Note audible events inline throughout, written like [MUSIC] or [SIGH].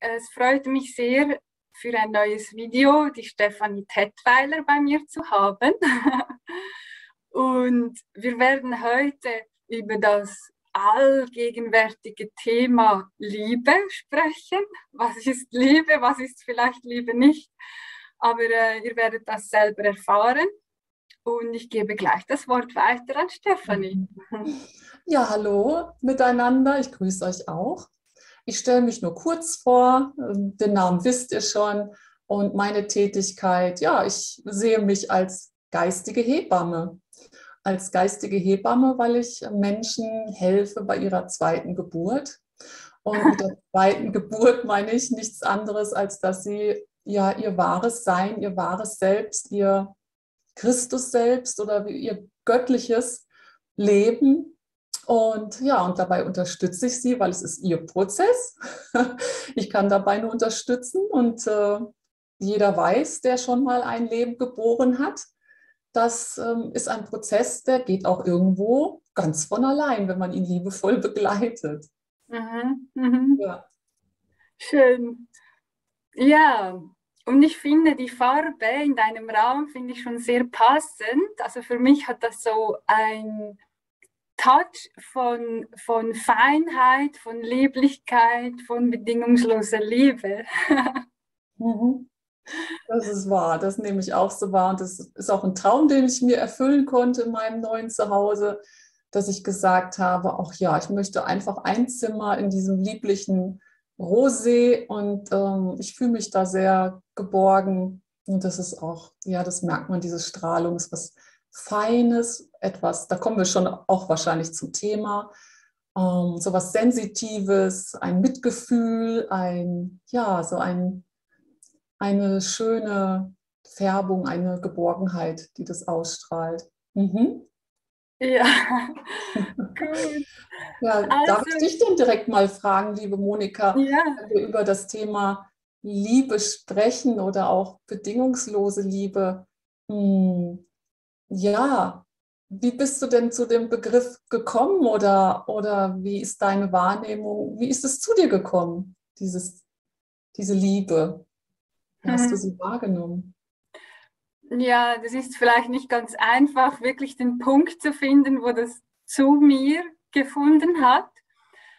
Es freut mich sehr, für ein neues Video die Stefanie Tettweiler bei mir zu haben. [LAUGHS] Und wir werden heute über das allgegenwärtige Thema Liebe sprechen. Was ist Liebe, was ist vielleicht Liebe nicht? Aber äh, ihr werdet das selber erfahren. Und ich gebe gleich das Wort weiter an Stefanie. Ja, hallo miteinander. Ich grüße euch auch. Ich stelle mich nur kurz vor. Ähm, den Namen wisst ihr schon. Und meine Tätigkeit, ja, ich sehe mich als geistige Hebamme. Als geistige Hebamme, weil ich Menschen helfe bei ihrer zweiten Geburt. Und mit der [LAUGHS] zweiten Geburt meine ich nichts anderes, als dass sie ja ihr wahres Sein, ihr wahres Selbst, ihr Christus selbst oder ihr göttliches Leben. Und ja, und dabei unterstütze ich sie, weil es ist ihr Prozess. [LAUGHS] Ich kann dabei nur unterstützen und äh, jeder weiß, der schon mal ein Leben geboren hat, das ähm, ist ein Prozess, der geht auch irgendwo ganz von allein, wenn man ihn liebevoll [LAUGHS] begleitet. Mhm, mhm. Ja. Schön. Ja, und ich finde die Farbe in deinem Raum finde ich schon sehr passend. Also für mich hat das so ein Touch von, von Feinheit, von Lieblichkeit, von bedingungsloser Liebe. [LAUGHS] mhm. Das ist wahr, das nehme ich auch so wahr. Und das ist auch ein Traum, den ich mir erfüllen konnte in meinem neuen Zuhause, dass ich gesagt habe, ach ja, ich möchte einfach ein Zimmer in diesem lieblichen Rosé und ähm, ich fühle mich da sehr geborgen. Und das ist auch, ja, das merkt man, diese Strahlung ist was Feines, etwas, da kommen wir schon auch wahrscheinlich zum Thema, ähm, so was Sensitives, ein Mitgefühl, ein, ja, so ein, eine schöne Färbung, eine Geborgenheit, die das ausstrahlt. Mhm. Ja, [LAUGHS] gut. Ja, also, darf ich dich denn direkt mal fragen, liebe Monika, ja. wenn wir über das Thema Liebe sprechen oder auch bedingungslose Liebe? Hm, ja, wie bist du denn zu dem Begriff gekommen oder, oder wie ist deine Wahrnehmung? Wie ist es zu dir gekommen, dieses, diese Liebe? Wie hast mhm. du sie wahrgenommen? Ja, das ist vielleicht nicht ganz einfach, wirklich den Punkt zu finden, wo das zu mir gefunden hat.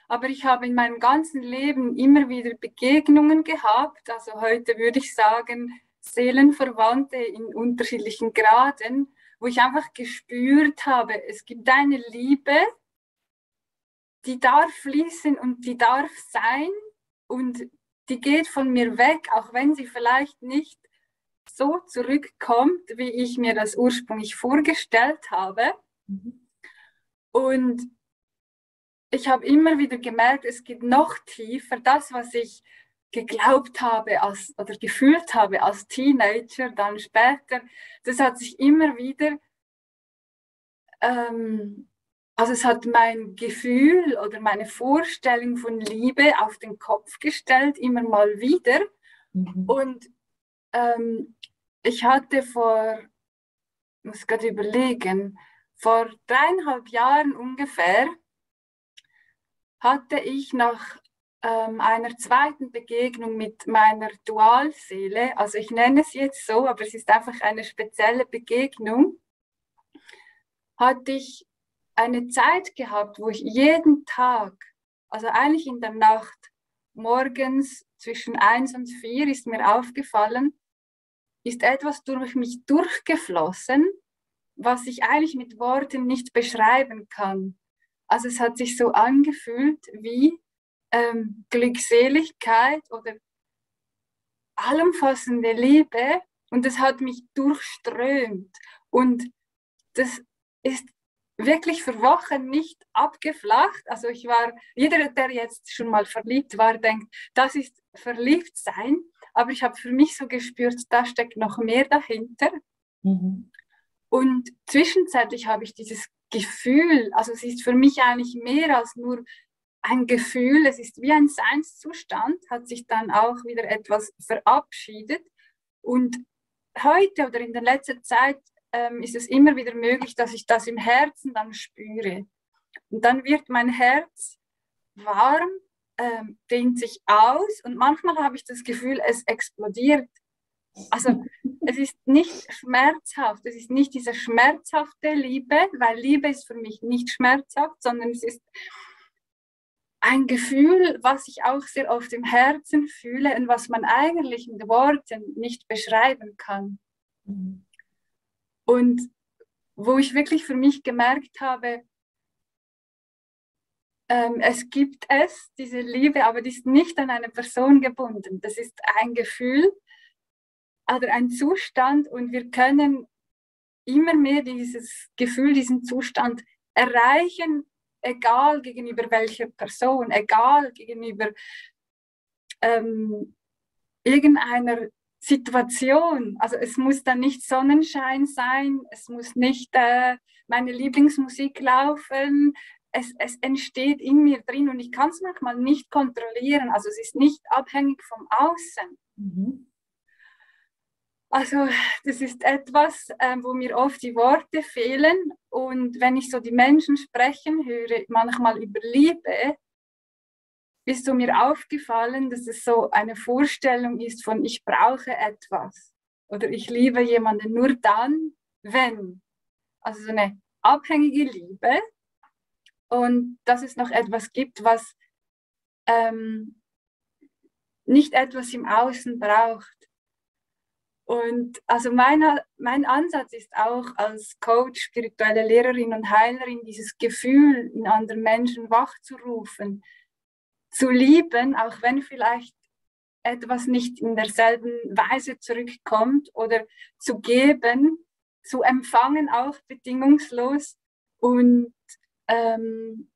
Aber ich habe in meinem ganzen Leben immer wieder Begegnungen gehabt. Also heute würde ich sagen, Seelenverwandte in unterschiedlichen Graden, wo ich einfach gespürt habe, es gibt eine Liebe, die darf fließen und die darf sein und die geht von mir weg, auch wenn sie vielleicht nicht so zurückkommt, wie ich mir das ursprünglich vorgestellt habe. Mhm. Und ich habe immer wieder gemerkt, es geht noch tiefer. Das, was ich geglaubt habe als, oder gefühlt habe als Teenager, dann später, das hat sich immer wieder, ähm, also es hat mein Gefühl oder meine Vorstellung von Liebe auf den Kopf gestellt, immer mal wieder. Mhm. Und ähm, ich hatte vor, muss gerade überlegen, vor dreieinhalb Jahren ungefähr hatte ich nach ähm, einer zweiten Begegnung mit meiner Dualseele, also ich nenne es jetzt so, aber es ist einfach eine spezielle Begegnung, hatte ich eine Zeit gehabt, wo ich jeden Tag, also eigentlich in der Nacht, morgens zwischen 1 und 4 ist mir aufgefallen, ist etwas durch mich durchgeflossen, was ich eigentlich mit Worten nicht beschreiben kann. Also es hat sich so angefühlt wie ähm, Glückseligkeit oder allumfassende Liebe und es hat mich durchströmt. Und das ist wirklich für Wochen nicht abgeflacht. Also ich war, jeder, der jetzt schon mal verliebt war, denkt, das ist verliebt sein. Aber ich habe für mich so gespürt, da steckt noch mehr dahinter. Mhm. Und zwischenzeitlich habe ich dieses Gefühl, also es ist für mich eigentlich mehr als nur ein Gefühl, es ist wie ein Seinszustand, hat sich dann auch wieder etwas verabschiedet. Und heute oder in der letzten Zeit ähm, ist es immer wieder möglich, dass ich das im Herzen dann spüre. Und dann wird mein Herz warm, ähm, dehnt sich aus und manchmal habe ich das Gefühl, es explodiert. Also es ist nicht schmerzhaft, es ist nicht diese schmerzhafte Liebe, weil Liebe ist für mich nicht schmerzhaft, sondern es ist ein Gefühl, was ich auch sehr oft im Herzen fühle und was man eigentlich mit Worten nicht beschreiben kann. Mhm. Und wo ich wirklich für mich gemerkt habe, ähm, es gibt es, diese Liebe, aber die ist nicht an eine Person gebunden. Das ist ein Gefühl oder ein Zustand und wir können immer mehr dieses Gefühl, diesen Zustand erreichen, egal gegenüber welcher Person, egal gegenüber ähm, irgendeiner Situation. Also es muss dann nicht Sonnenschein sein, es muss nicht äh, meine Lieblingsmusik laufen, es, es entsteht in mir drin und ich kann es manchmal nicht kontrollieren. Also es ist nicht abhängig vom Außen. Mhm. Also das ist etwas, äh, wo mir oft die Worte fehlen und wenn ich so die Menschen sprechen höre, manchmal über Liebe, ist so mir aufgefallen, dass es so eine Vorstellung ist von ich brauche etwas oder ich liebe jemanden nur dann, wenn. Also so eine abhängige Liebe, und dass es noch etwas gibt, was ähm, nicht etwas im Außen braucht. Und also mein, mein Ansatz ist auch als Coach, spirituelle Lehrerin und Heilerin, dieses Gefühl in anderen Menschen wachzurufen, zu lieben, auch wenn vielleicht etwas nicht in derselben Weise zurückkommt oder zu geben, zu empfangen auch bedingungslos und ähm,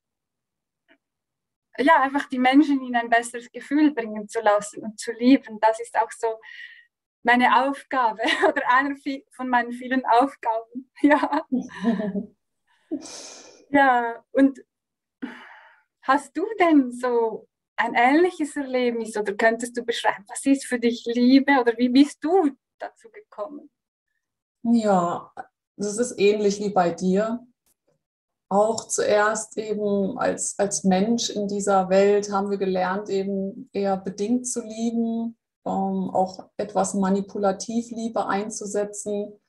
ja, einfach die Menschen in ein besseres Gefühl bringen zu lassen und zu lieben. Das ist auch so meine Aufgabe [LAUGHS] oder einer von meinen vielen Aufgaben. [LAUGHS] Ja. [LAUGHS] ja, und hast du denn so ein ähnliches Erlebnis oder könntest du beschreiben, was ist für dich Liebe oder wie bist du dazu gekommen? Ja, das ist ähnlich wie bei dir auch zuerst eben als, als Mensch in dieser Welt haben wir gelernt, eben eher bedingt zu lieben, ähm, auch etwas manipulativ Liebe einzusetzen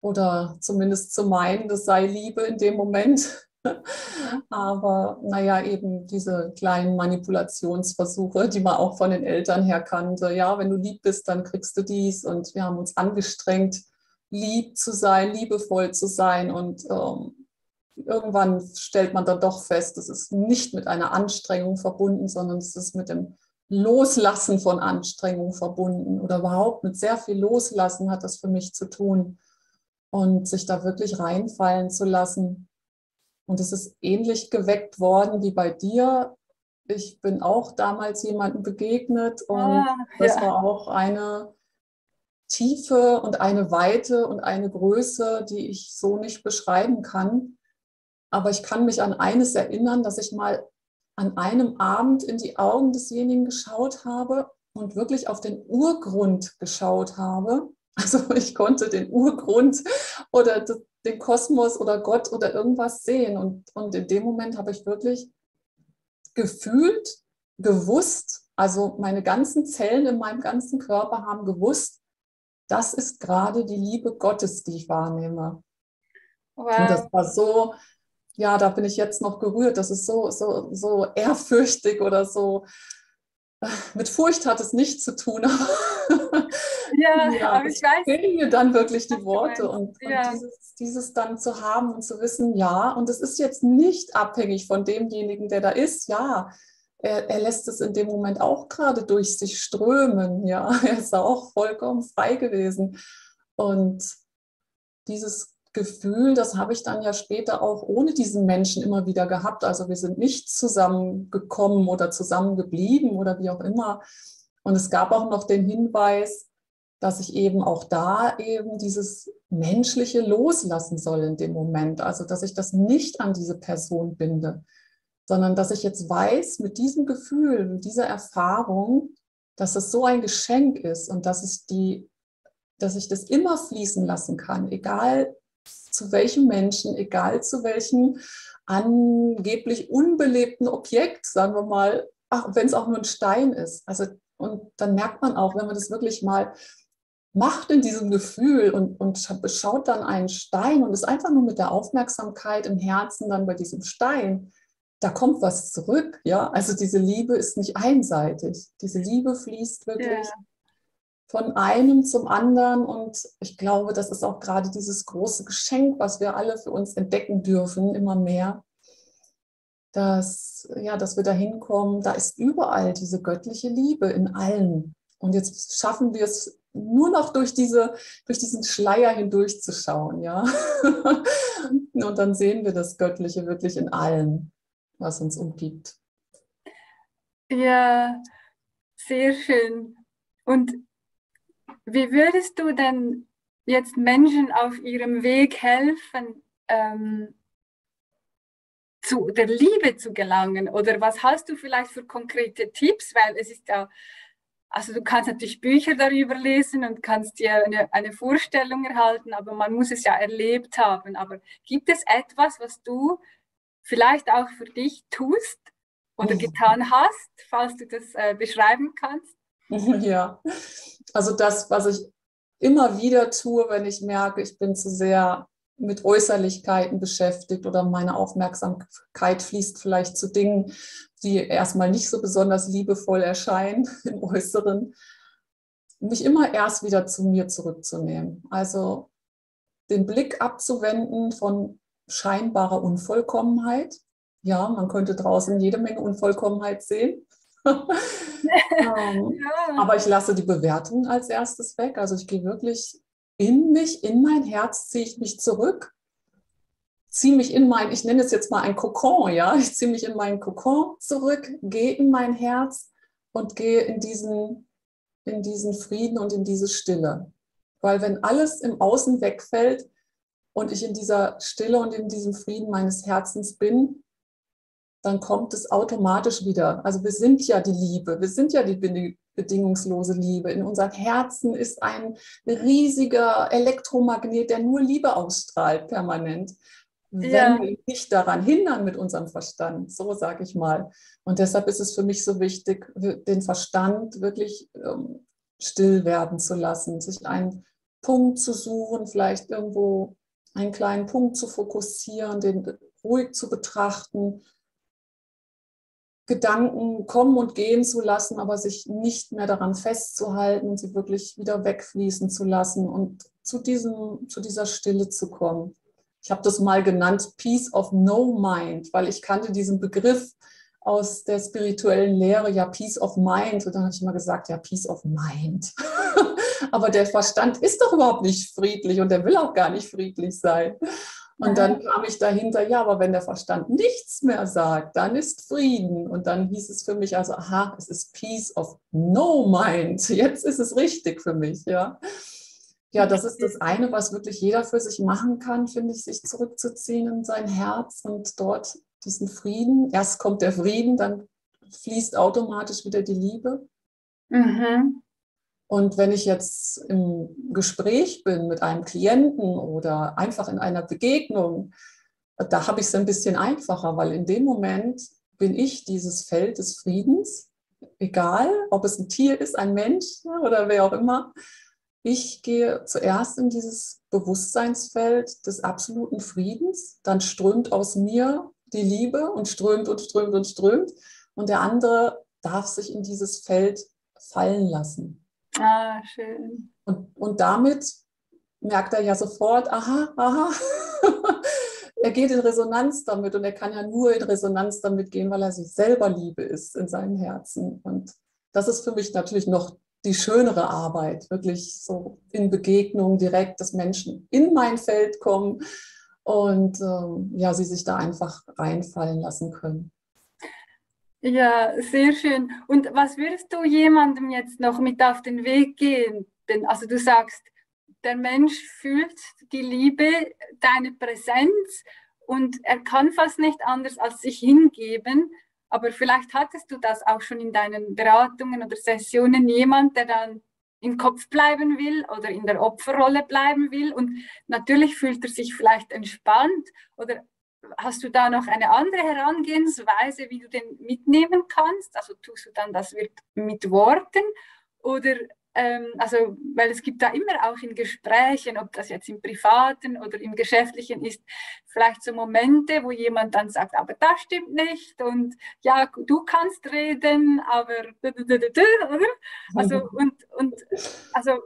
oder zumindest zu meinen, das sei Liebe in dem Moment. [LAUGHS] Aber naja, eben diese kleinen Manipulationsversuche, die man auch von den Eltern her kannte. Ja, wenn du lieb bist, dann kriegst du dies. Und wir haben uns angestrengt, lieb zu sein, liebevoll zu sein. Und ähm, irgendwann stellt man dann doch fest, es ist nicht mit einer Anstrengung verbunden, sondern es ist mit dem Loslassen von Anstrengung verbunden oder überhaupt mit sehr viel Loslassen hat das für mich zu tun und sich da wirklich reinfallen zu lassen. Und es ist ähnlich geweckt worden wie bei dir. Ich bin auch damals jemandem begegnet und ah, das ja. war auch eine Tiefe und eine Weite und eine Größe, die ich so nicht beschreiben kann. Aber ich kann mich an eines erinnern, dass ich mal an einem Abend in die Augen desjenigen geschaut habe und wirklich auf den Urgrund geschaut habe. [LAUGHS] Also ich konnte den Urgrund oder den Kosmos oder Gott oder irgendwas sehen. Und, und in dem Moment habe ich wirklich gefühlt, gewusst, also meine ganzen Zellen in meinem ganzen Körper haben gewusst, das ist gerade die Liebe Gottes, die ich wahrnehme. Wow. Und das war so, ja, da bin ich jetzt noch gerührt. Das ist so, so, so ehrfürchtig oder so. Mit Furcht hat es nichts zu tun. [LAUGHS] ja, ja, aber ich weiß. fehlen mir dann wirklich die Worte und, ja. und dieses, dieses, dann zu haben und zu wissen, ja, und es ist jetzt nicht abhängig von demjenigen, der da ist, ja. Er, er lässt es in dem Moment auch gerade durch sich strömen, ja. [LAUGHS] Er ist auch vollkommen frei gewesen. Und dieses Gefühl, das habe ich dann ja später auch ohne diesen Menschen immer wieder gehabt. Also wir sind nicht zusammengekommen oder zusammengeblieben oder wie auch immer. Und es gab auch noch den Hinweis, dass ich eben auch da eben dieses menschliche loslassen soll in dem Moment. Also dass ich das nicht an diese Person binde, sondern dass ich jetzt weiß mit diesem Gefühl, mit dieser Erfahrung, dass es so ein Geschenk ist und dass ich die, dass ich das immer fließen lassen kann, egal zu welchem Menschen, egal zu welchem angeblich unbelebten Objekt, sagen wir mal, wenn es auch nur ein Stein ist. Also, und dann merkt man auch, wenn man das wirklich mal macht in diesem Gefühl und, und schaut dann einen Stein und ist einfach nur mit der Aufmerksamkeit im Herzen dann bei diesem Stein, da kommt was zurück. Ja, also diese Liebe ist nicht einseitig. Diese Liebe fließt wirklich ja. Von einem zum anderen und ich glaube, das ist auch gerade dieses große Geschenk, was wir alle für uns entdecken dürfen, immer mehr, dass, ja, dass wir da hinkommen, da ist überall diese göttliche Liebe in allen. Und jetzt schaffen wir es nur noch durch, diese, durch diesen Schleier hindurchzuschauen, ja. [LAUGHS] Und dann sehen wir das Göttliche wirklich in allem, was uns umgibt. Ja, sehr schön. Und wie würdest du denn jetzt Menschen auf ihrem Weg helfen, ähm, zu der Liebe zu gelangen? Oder was hast du vielleicht für konkrete Tipps? Weil es ist ja also du kannst natürlich Bücher darüber lesen und kannst dir eine, eine, Vorstellung erhalten, aber man muss es ja erlebt haben. Aber gibt es etwas, was du vielleicht auch für dich tust oder mhm. getan hast, falls du das äh, beschreiben kannst? [LAUGHS] Ja, also das, was ich immer wieder tue, wenn ich merke, ich bin zu sehr mit Äußerlichkeiten beschäftigt oder meine Aufmerksamkeit fließt vielleicht zu Dingen, die erstmal nicht so besonders liebevoll erscheinen [LAUGHS] im Äußeren, mich immer erst wieder zu mir zurückzunehmen. Also den Blick abzuwenden von scheinbarer Unvollkommenheit. Ja, man könnte draußen jede Menge Unvollkommenheit sehen. [LAUGHS] Ähm, [LAUGHS] ja. Aber ich lasse die Bewertung als erstes weg. Also ich gehe wirklich in mich, in mein Herz, ziehe ich mich zurück ziehe mich in mein, ich nenne es jetzt mal ein Kokon, ja, [LAUGHS] ich ziehe mich in meinen Kokon zurück, gehe in mein Herz und gehe in diesen, in diesen Frieden und in diese Stille. Weil wenn alles im Außen wegfällt und ich in dieser Stille und in diesem Frieden meines Herzens bin, dann kommt es automatisch wieder. Also wir sind ja die Liebe, wir sind ja die bedingungslose Liebe. In unseren Herzen ist ein riesiger Elektromagnet, der nur Liebe ausstrahlt permanent wenn ja. wir nicht daran hindern mit unserem Verstand, so sage ich mal. Und deshalb ist es für mich so wichtig, den Verstand wirklich ähm, still werden zu lassen, sich einen Punkt zu suchen, vielleicht irgendwo einen kleinen Punkt zu fokussieren, den ruhig zu betrachten, Gedanken kommen und gehen zu lassen, aber sich nicht mehr daran festzuhalten, sie wirklich wieder wegfließen zu lassen und zu, diesem, zu dieser Stille zu kommen ich habe das mal genannt Peace of No Mind, weil ich kannte diesen Begriff aus der spirituellen Lehre, ja, Peace of Mind. Und dann habe ich immer gesagt, ja, Peace of Mind. [LAUGHS] Aber der Verstand ist doch überhaupt nicht friedlich und der will auch gar nicht friedlich sein. Und dann kam ich dahinter, ja, aber wenn der Verstand nichts mehr sagt, dann ist Frieden. Und dann hieß es für mich also, aha, es ist Peace of No Mind. [LAUGHS] Jetzt ist es richtig für mich, ja. Ja, das ist das eine, was wirklich jeder für sich machen kann, finde ich, sich zurückzuziehen in sein Herz und dort diesen Frieden. Erst kommt der Frieden, dann fließt automatisch wieder die Liebe. Mhm. Und wenn ich jetzt im Gespräch bin mit einem Klienten oder einfach in einer Begegnung, da habe ich es ein bisschen einfacher, weil in dem Moment bin ich dieses Feld des Friedens, egal ob es ein Tier ist, ein Mensch oder wer auch immer ich gehe zuerst in dieses Bewusstseinsfeld des absoluten Friedens, dann strömt aus mir die Liebe und strömt und strömt und strömt und der andere darf sich in dieses Feld fallen lassen. Ah, schön. Und, und damit merkt er ja sofort, aha, aha, [LAUGHS] er geht in Resonanz damit und er kann ja nur in Resonanz damit gehen, weil er sich selber Liebe ist in seinem Herzen. Und das ist für mich natürlich noch die schönere Arbeit, wirklich so in Begegnung direkt, dass Menschen in mein Feld kommen und ähm, ja, sie sich da einfach reinfallen lassen können. Ja, sehr schön. Und was würdest du jemandem jetzt noch mit auf den Weg gehen? Denn, also du sagst, der Mensch fühlt die Liebe, deine Präsenz und er kann fast nicht anders als sich hingeben. Aber vielleicht hattest du das auch schon in deinen Beratungen oder Sessionen, jemand, der dann im Kopf bleiben will oder in der Opferrolle bleiben will. Und natürlich fühlt er sich vielleicht entspannt oder hast du da noch eine andere Herangehensweise, wie du den mitnehmen kannst? Also tust du dann das mit Worten oder ähm, also, weil es gibt da immer auch in Gesprächen, ob das jetzt im Privaten oder im Geschäftlichen ist, vielleicht so Momente, wo jemand dann sagt, aber das stimmt nicht und ja, du kannst reden, aber? [LAUGHS] Also, und, und also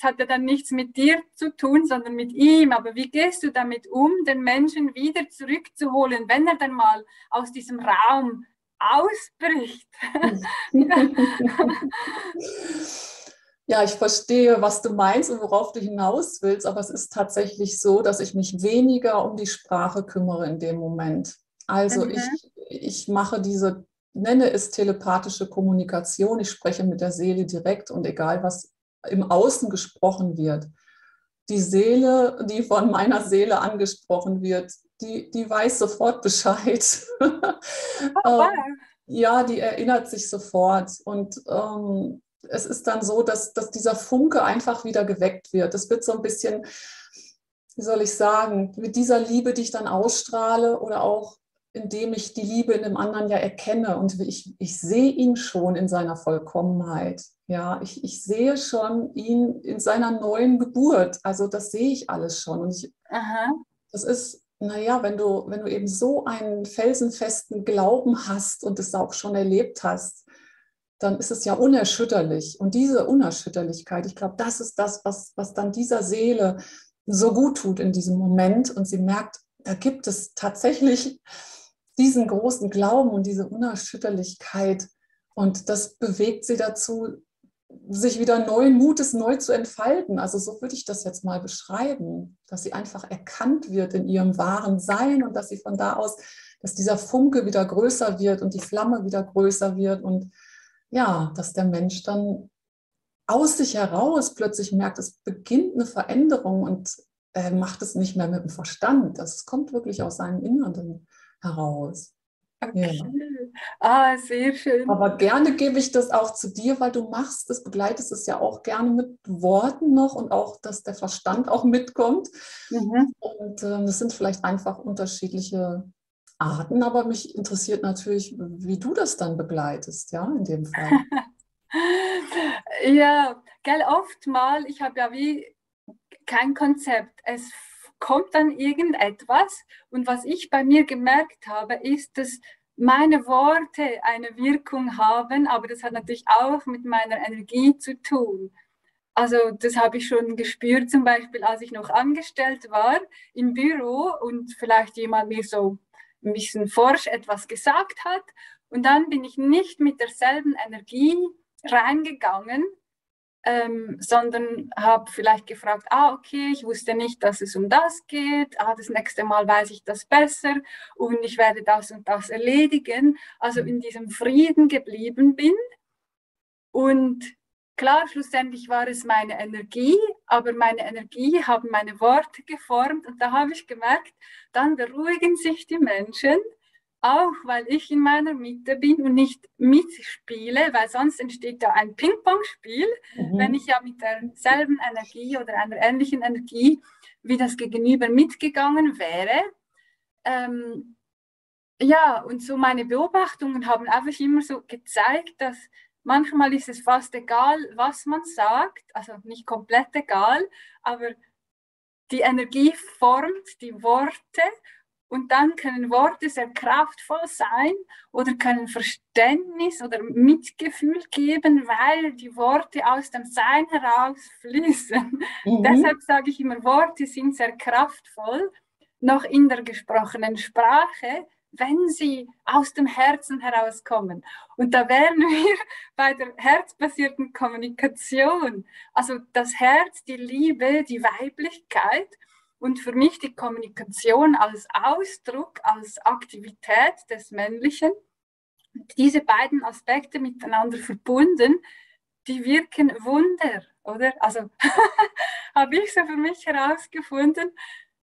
es hat ja dann nichts mit dir zu tun, sondern mit ihm. Aber wie gehst du damit um, den Menschen wieder zurückzuholen, wenn er dann mal aus diesem Raum ausbricht? [LAUGHS] Ja, ich verstehe, was du meinst und worauf du hinaus willst, aber es ist tatsächlich so, dass ich mich weniger um die Sprache kümmere in dem Moment. Also mhm. ich, ich mache diese, nenne es telepathische Kommunikation, ich spreche mit der Seele direkt und egal was im Außen gesprochen wird, die Seele, die von meiner Seele angesprochen wird, die, die weiß sofort [LAUGHS] Bescheid. Oh, ja, die erinnert sich sofort und ähm, es ist dann so, dass, dass dieser Funke einfach wieder geweckt wird. Es wird so ein bisschen, wie soll ich sagen, mit dieser Liebe, die ich dann ausstrahle oder auch indem ich die Liebe in dem anderen ja erkenne und ich, ich sehe ihn schon in seiner Vollkommenheit. Ja, ich, ich sehe schon ihn in seiner neuen Geburt. Also das sehe ich alles schon. Und ich, das ist, naja, wenn du, wenn du eben so einen felsenfesten Glauben hast und es auch schon erlebt hast, dann ist es ja unerschütterlich. Und diese Unerschütterlichkeit, ich glaube, das ist das, was, was dann dieser Seele so gut tut in diesem Moment. Und sie merkt, da gibt es tatsächlich diesen großen Glauben und diese Unerschütterlichkeit. Und das bewegt sie dazu, sich wieder neuen Mutes neu zu entfalten. Also so würde ich das jetzt mal beschreiben, dass sie einfach erkannt wird in ihrem wahren Sein und dass sie von da aus, dass dieser Funke wieder größer wird und die Flamme wieder größer wird und ja, dass der Mensch dann aus sich heraus plötzlich merkt, es beginnt eine Veränderung und er macht es nicht mehr mit dem Verstand. Das kommt wirklich aus seinem Inneren heraus. Okay. Ja. Ah, sehr schön. Aber gerne gebe ich das auch zu dir, weil du machst es, begleitest es ja auch gerne mit Worten noch und auch, dass der Verstand auch mitkommt. Mhm. Und äh, das sind vielleicht einfach unterschiedliche Arten, aber mich interessiert natürlich, wie du das dann begleitest, ja, in dem Fall. [LAUGHS] ja, gell, oft mal, ich habe ja wie kein Konzept. Es kommt dann irgendetwas und was ich bei mir gemerkt habe, ist, dass meine Worte eine Wirkung haben, aber das hat natürlich auch mit meiner Energie zu tun. Also das habe ich schon gespürt, zum Beispiel als ich noch angestellt war im Büro und vielleicht jemand mir so ein bisschen forsch etwas gesagt hat. Und dann bin ich nicht mit derselben Energie reingegangen, ähm, sondern habe vielleicht gefragt, ah, okay, ich wusste nicht, dass es um das geht, ah, das nächste Mal weiß ich das besser und ich werde das und das erledigen. Also in diesem Frieden geblieben bin. Und Klar, schlussendlich war es meine Energie, aber meine Energie haben meine Worte geformt. Und da habe ich gemerkt, dann beruhigen sich die Menschen, auch weil ich in meiner Mitte bin und nicht mitspiele, weil sonst entsteht da ein Ping-Pong-Spiel, mhm. wenn ich ja mit derselben Energie oder einer ähnlichen Energie wie das Gegenüber mitgegangen wäre. Ähm, ja, und so meine Beobachtungen haben einfach immer so gezeigt, dass manchmal ist es fast egal, was man sagt, also nicht komplett egal, aber die Energie formt die Worte und dann können Worte sehr kraftvoll sein oder können Verständnis oder Mitgefühl geben, weil die Worte aus dem Sein heraus fließen. Mhm. Deshalb sage ich immer, Worte sind sehr kraftvoll, noch in der gesprochenen Sprache wenn sie aus dem Herzen herauskommen. Und da wären wir [LAUGHS] bei der herzbasierten Kommunikation. Also das Herz, die Liebe, die Weiblichkeit und für mich die Kommunikation als Ausdruck, als Aktivität des Männlichen. Diese beiden Aspekte miteinander verbunden, die wirken Wunder, oder? Also [LAUGHS] habe ich so für mich herausgefunden,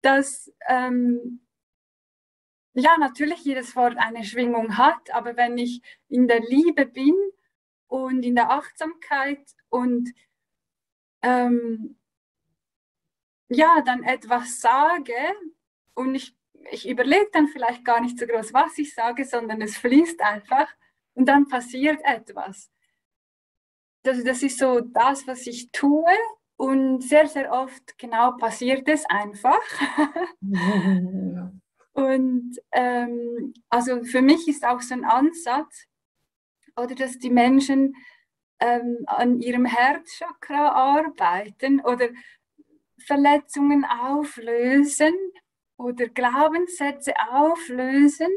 dass ähm, ja, natürlich jedes Wort eine Schwingung hat, aber wenn ich in der Liebe bin und in der Achtsamkeit und ähm, ja, dann etwas sage und ich ich überlege dann vielleicht gar nicht so groß, was ich sage, sondern es fließt einfach und dann passiert etwas. Das, das ist so das, was ich tue und sehr, sehr oft genau passiert es einfach. [LAUGHS] Und ähm, also für mich ist auch so ein Ansatz, oder dass die Menschen ähm, an ihrem Herzchakra arbeiten oder Verletzungen auflösen oder Glaubenssätze auflösen,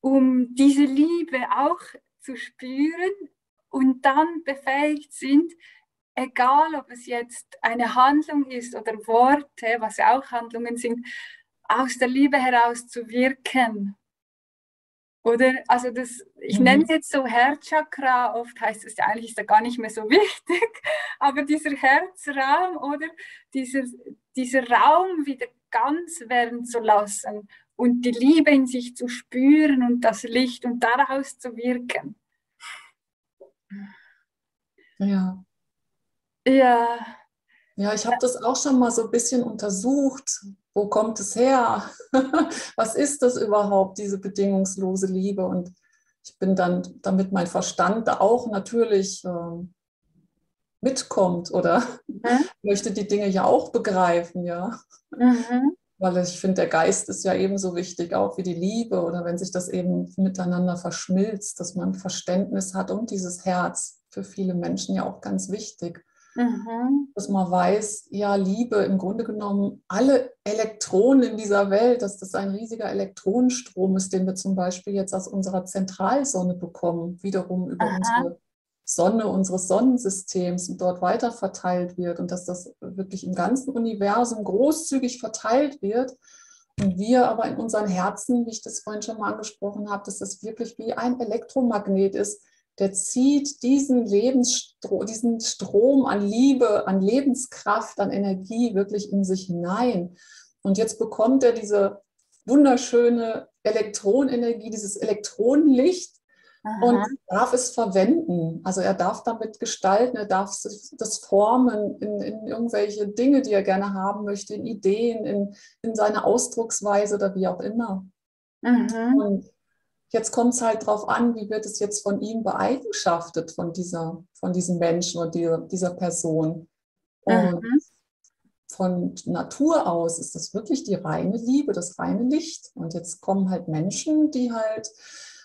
um diese Liebe auch zu spüren und dann befähigt sind, egal ob es jetzt eine Handlung ist oder Worte, was ja auch Handlungen sind, aus der Liebe heraus zu wirken. Oder, also das, ich mhm. nenne es jetzt so Herzchakra, oft heißt es ja eigentlich ist da gar nicht mehr so [LAUGHS] wichtig, aber dieser Herzraum oder dieser, dieser Raum wieder ganz werden zu lassen und die Liebe in sich zu spüren und das Licht und daraus zu wirken. Ja. Ja. Ja, ich habe das auch schon mal so ein bisschen untersucht. Wo kommt es her? [LAUGHS] Was ist das überhaupt, diese bedingungslose Liebe? Und ich bin dann, damit mein Verstand da auch natürlich äh, mitkommt oder mhm. [LAUGHS] möchte die Dinge ja auch begreifen, ja. Mhm. Weil ich finde, der Geist ist ja ebenso wichtig, auch wie die Liebe oder wenn sich das eben miteinander verschmilzt, dass man Verständnis hat und dieses Herz für viele Menschen ja auch ganz wichtig. Mhm. Dass man weiß, ja, Liebe im Grunde genommen, alle Elektronen in dieser Welt, dass das ein riesiger Elektronenstrom ist, den wir zum Beispiel jetzt aus unserer Zentralsonne bekommen, wiederum über Aha. unsere Sonne unseres Sonnensystems und dort weiter verteilt wird und dass das wirklich im ganzen Universum großzügig verteilt wird. Und wir aber in unseren Herzen, wie ich das vorhin schon mal angesprochen habe, dass das wirklich wie ein Elektromagnet ist, der zieht diesen, Lebensstro diesen Strom an Liebe, an Lebenskraft, an Energie wirklich in sich hinein. Und jetzt bekommt er diese wunderschöne Elektronenergie, dieses Elektronenlicht Aha. und darf es verwenden. Also er darf damit gestalten, er darf das formen in, in, irgendwelche Dinge, die er gerne haben möchte, in Ideen, in, in seine Ausdrucksweise oder wie auch immer. Mhm. Und Jetzt kommt es halt darauf an, wie wird es jetzt von ihm beeigenschaftet, von, dieser, von diesem Menschen oder dieser, dieser Person. Und mhm. von Natur aus ist das wirklich die reine Liebe, das reine Licht. Und jetzt kommen halt Menschen, die halt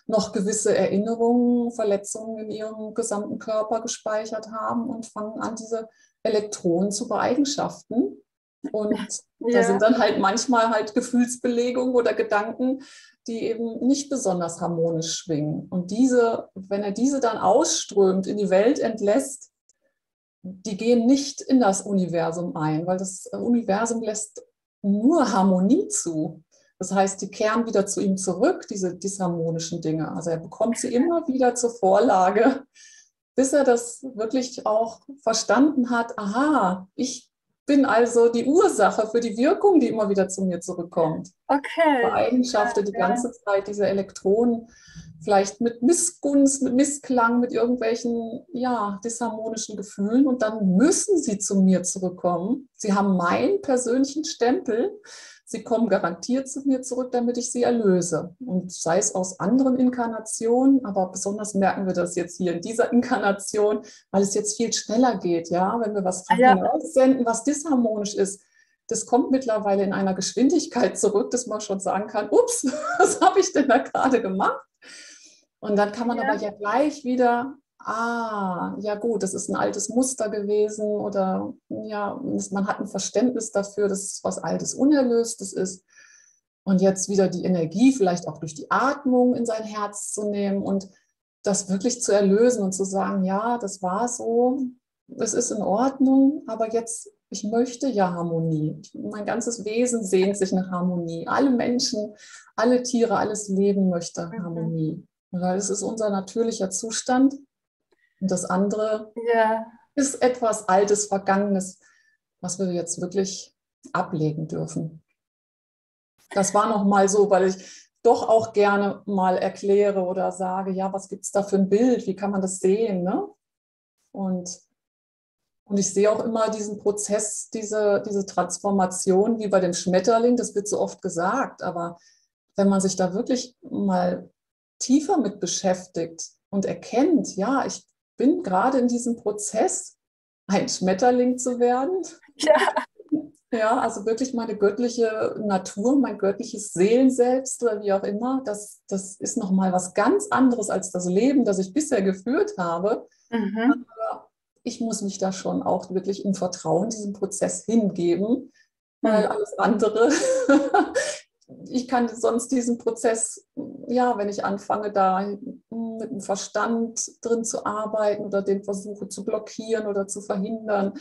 noch gewisse Erinnerungen, Verletzungen in ihrem gesamten Körper gespeichert haben und fangen an, diese Elektronen zu beeigenschaften. Und [LAUGHS] ja. da sind dann halt manchmal halt Gefühlsbelegungen oder Gedanken, die eben nicht besonders harmonisch schwingen. Und diese, wenn er diese dann ausströmt, in die Welt entlässt, die gehen nicht in das Universum ein, weil das Universum lässt nur Harmonie zu. Das heißt, die kehren wieder zu ihm zurück, diese disharmonischen Dinge. Also er bekommt sie immer wieder zur Vorlage, bis er das wirklich auch verstanden hat, aha, ich bin also die Ursache für die Wirkung, die immer wieder zu mir zurückkommt. Okay. Eigenschaften die ganze Zeit diese Elektronen, vielleicht mit Missgunst, mit Missklang, mit irgendwelchen ja, disharmonischen Gefühlen und dann müssen sie zu mir zurückkommen. Sie haben meinen persönlichen Stempel Sie kommen garantiert zu mir zurück, damit ich sie erlöse. Und sei es aus anderen Inkarnationen, aber besonders merken wir das jetzt hier in dieser Inkarnation, weil es jetzt viel schneller geht. Ja, wenn wir was ja. aussenden, was disharmonisch ist, das kommt mittlerweile in einer Geschwindigkeit zurück, dass man schon sagen kann, ups, [LAUGHS] was habe ich denn da gerade gemacht? Und dann kann man ja. aber ja gleich wieder ah, ja gut, das ist ein altes Muster gewesen oder ja, man hat ein Verständnis dafür, dass es was Altes, Unerlöstes ist. Und jetzt wieder die Energie vielleicht auch durch die Atmung in sein Herz zu nehmen und das wirklich zu erlösen und zu sagen, ja, das war so, es ist in Ordnung, aber jetzt, ich möchte ja Harmonie. Mein ganzes Wesen sehnt sich nach Harmonie. Alle Menschen, alle Tiere, alles Leben möchte mhm. Harmonie. Weil es ist unser natürlicher Zustand. Und das andere ja. ist etwas Altes, Vergangenes, was wir jetzt wirklich ablegen dürfen. Das war noch mal so, weil ich doch auch gerne mal erkläre oder sage, ja, was gibt es da für ein Bild? Wie kann man das sehen? Ne? Und Und ich sehe auch immer diesen Prozess, diese, diese Transformation wie bei dem Schmetterling, das wird so oft gesagt, aber wenn man sich da wirklich mal tiefer mit beschäftigt und erkennt, ja, ich bin gerade in diesem Prozess, ein Schmetterling zu werden. Ja. Ja, also wirklich meine göttliche Natur, mein göttliches Seelenselbst oder wie auch immer, das, das ist nochmal was ganz anderes als das Leben, das ich bisher geführt habe. Mhm. Aber ich muss mich da schon auch wirklich im Vertrauen diesem Prozess hingeben, weil mhm. alles andere, [LAUGHS] ich kann sonst diesen Prozess, ja, wenn ich anfange, da mit dem Verstand drin zu arbeiten oder den versuche zu blockieren oder zu verhindern,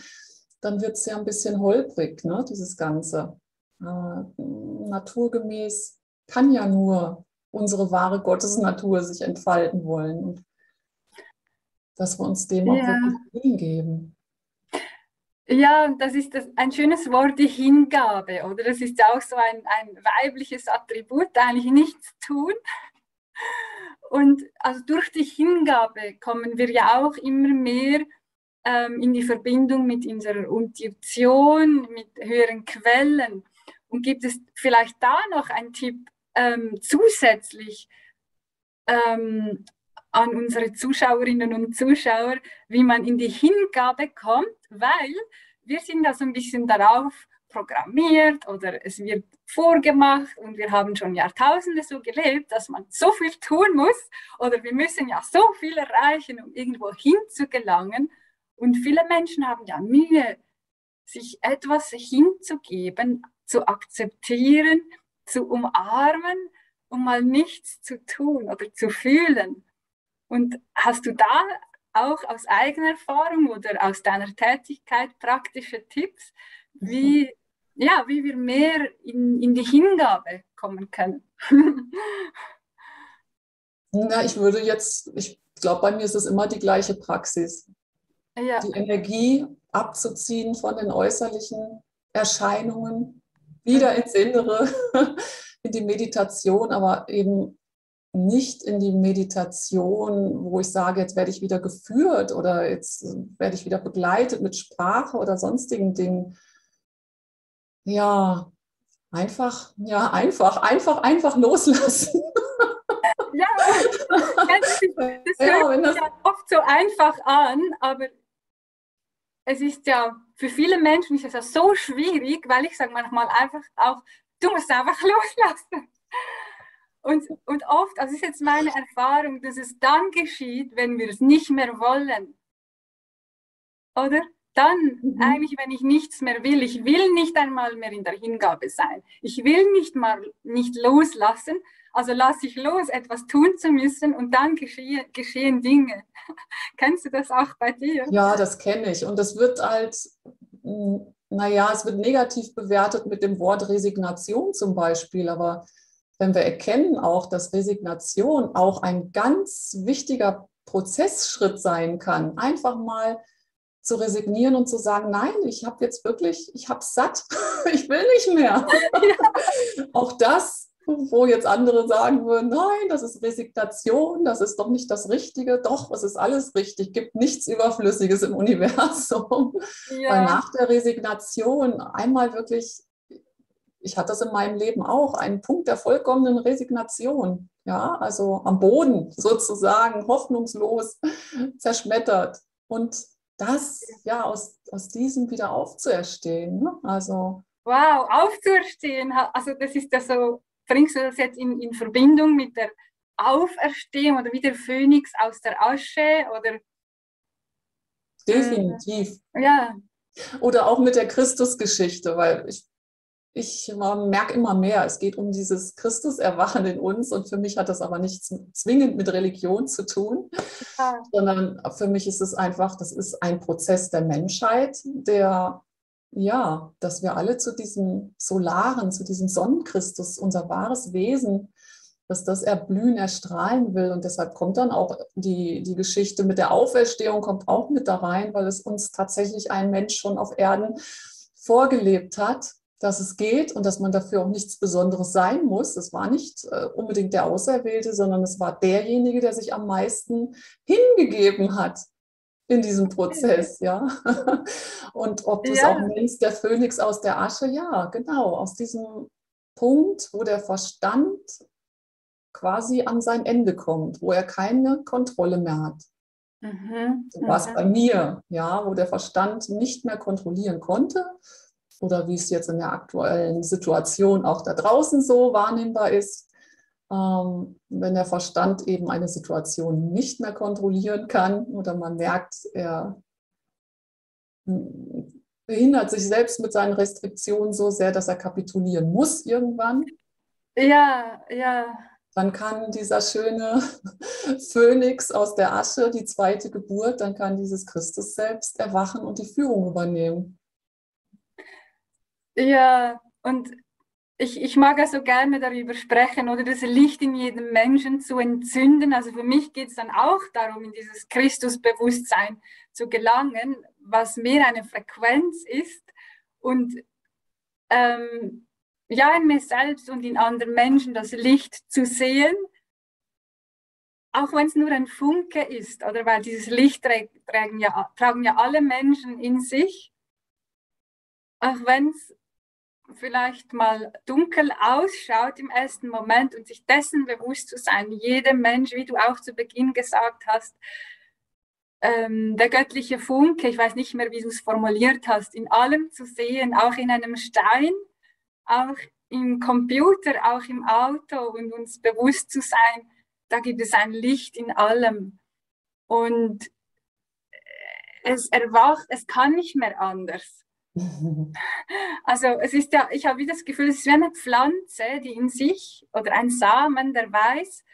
dann wird es ja ein bisschen holprig, ne, dieses Ganze. Äh, naturgemäß kann ja nur unsere wahre Gottesnatur sich entfalten wollen. Und dass wir uns dem ja. auch wirklich hingeben. Ja, das ist das, ein schönes Wort, die Hingabe, oder? Das ist auch so ein, ein weibliches Attribut, eigentlich nichts tun. Und also durch die Hingabe kommen wir ja auch immer mehr ähm, in die Verbindung mit unserer Intuition, mit höheren Quellen. Und gibt es vielleicht da noch einen Tipp ähm, zusätzlich ähm, an unsere Zuschauerinnen und Zuschauer, wie man in die Hingabe kommt, weil wir sind da so ein bisschen darauf programmiert oder es wird vorgemacht und wir haben schon Jahrtausende so gelebt, dass man so viel tun muss oder wir müssen ja so viel erreichen, um irgendwo hinzugelangen. Und viele Menschen haben ja Mühe, sich etwas hinzugeben, zu akzeptieren, zu umarmen, um mal nichts zu tun oder zu fühlen. Und hast du da auch aus eigener Erfahrung oder aus deiner Tätigkeit praktische Tipps, wie, ja, wie wir mehr in, in die Hingabe kommen können? [LAUGHS] Na, ich würde jetzt, ich glaube, bei mir ist es immer die gleiche Praxis ja. die Energie abzuziehen von den äußerlichen Erscheinungen, wieder ins Innere, [LAUGHS] in die Meditation, aber eben nicht in die Meditation, wo ich sage, jetzt werde ich wieder geführt oder jetzt werde ich wieder begleitet mit Sprache oder sonstigen Dingen. Ja, einfach, ja, einfach, einfach, einfach loslassen. Ja, das, das hört ja, ja oft so einfach an, aber es ist ja für viele Menschen ist es ja so schwierig, weil ich sage manchmal einfach auch, du musst einfach [LAUGHS] loslassen. Und, und oft, also ist jetzt meine Erfahrung, dass es dann geschieht, wenn wir es nicht mehr wollen. Oder? Dann mhm. eigentlich, wenn ich nichts mehr will. Ich will nicht einmal mehr in der Hingabe sein. Ich will nicht mal nicht loslassen, also lasse ich los, etwas tun zu müssen und dann geschehen, geschehen Dinge. [LAUGHS] Kennst du das auch bei dir? Ja, das kenne ich. Und das wird als, hm, naja, es wird negativ bewertet mit dem Wort Resignation zum Beispiel. Aber wenn wir erkennen auch, dass Resignation auch ein ganz wichtiger Prozessschritt sein kann, einfach mal zu resignieren und zu sagen, nein, ich habe jetzt wirklich, ich habe satt, [LAUGHS] ich will nicht mehr. Ja. [LAUGHS] Auch das wo jetzt andere sagen würden, nein, das ist Resignation, das ist doch nicht das Richtige. Doch, es ist alles richtig, gibt nichts Überflüssiges im Universum. Ja. Weil nach der Resignation einmal wirklich, ich hatte das in meinem Leben auch, einen Punkt der vollkommenen Resignation. Ja, also am Boden sozusagen, hoffnungslos, [LAUGHS] zerschmettert. Und das, ja, aus, aus diesem wieder aufzuerstehen. Ne? Also Wow, aufzuerstehen, also das ist ja so bringst du das jetzt in, in Verbindung mit der Auferstehung oder wie der Phönix aus der Asche oder Definitiv. Äh, ja. Oder auch mit der Christusgeschichte, weil ich, ich merke immer mehr, es geht um dieses Christuserwachen in uns und für mich hat das aber nichts zwingend mit Religion zu tun, ja. sondern für mich ist es einfach, das ist ein Prozess der Menschheit, der ja, dass wir alle zu diesem Solaren, zu diesem Sonnenchristus, unser wahres Wesen, dass das erblühen, erstrahlen will. Und deshalb kommt dann auch die, die Geschichte mit der Auferstehung, kommt auch mit da rein, weil es uns tatsächlich ein Mensch schon auf Erden vorgelebt hat, dass es geht und dass man dafür auch nichts Besonderes sein muss. Es war nicht äh, unbedingt der Auserwählte, sondern es war derjenige, der sich am meisten hingegeben hat in diesem Prozess, ja. [LAUGHS] Und ob du es ja. auch nennst, der Phönix aus der Asche, ja, genau, aus diesem Punkt, wo der Verstand quasi an sein Ende kommt, wo er keine Kontrolle mehr hat. Mhm. So war es mhm. bei mir, ja, wo der Verstand nicht mehr kontrollieren konnte oder wie es jetzt in der aktuellen Situation auch da draußen so wahrnehmbar ist, ähm, wenn der Verstand eben eine Situation nicht mehr kontrollieren kann oder man merkt, er hm, behindert sich selbst mit seinen Restriktionen so sehr, dass er kapitulieren muss irgendwann. Ja, ja. Dann kann dieser schöne [LAUGHS] Phönix aus der Asche, die zweite Geburt, dann kann dieses Christus selbst erwachen und die Führung übernehmen. Ja, und ich, ich mag also gerne darüber sprechen oder? Das Licht in jedem Menschen zu entzünden. Also für mich geht es dann auch darum, in dieses Christusbewusstsein zu gelangen, was mehr eine Frequenz ist und ähm, ja, in mir selbst und in anderen Menschen das Licht zu sehen, auch wenn es nur ein Funke ist, oder? Weil dieses Licht tragen ja, tragen ja alle Menschen in sich, auch wenn es vielleicht mal dunkel ausschaut im ersten Moment und sich dessen bewusst zu sein, jedem Mensch, wie du auch zu Beginn gesagt hast, ähm, der göttliche Funke, ich weiß nicht mehr, wie du es formuliert hast, in allem zu sehen, auch in einem Stein, auch im Computer, auch im Auto und uns bewusst zu sein, da gibt es ein Licht in allem. Und es erwacht, es kann nicht mehr anders. [LAUGHS] Also es ist ja, ich habe das Gefühl, es ist wie eine Pflanze, die in sich oder ein Samen, der weiß,